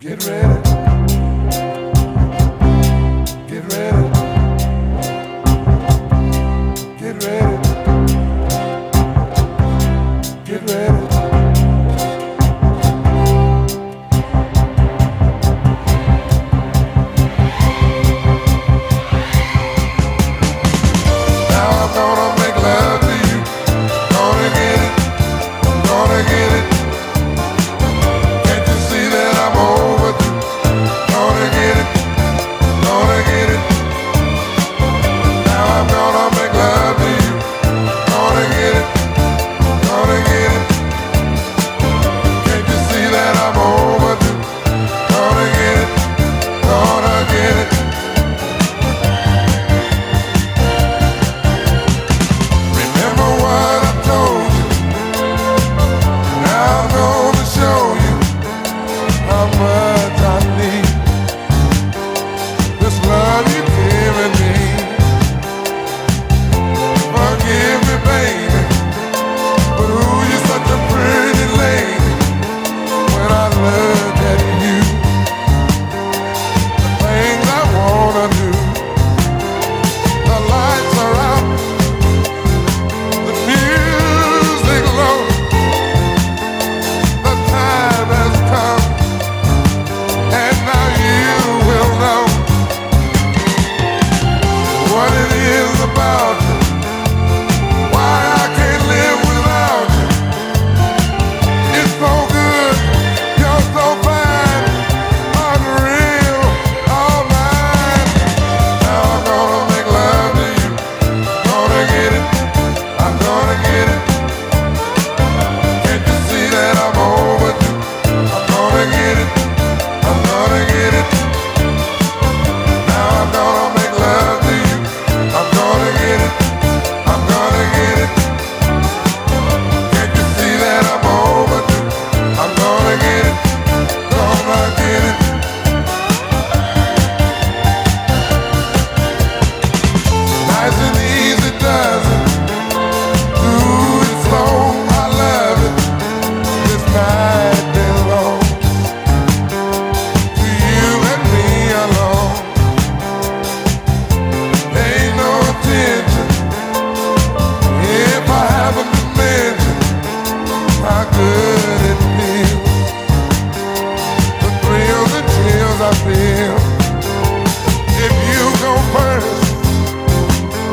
Get ready.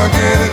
forget it.